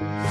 Bye.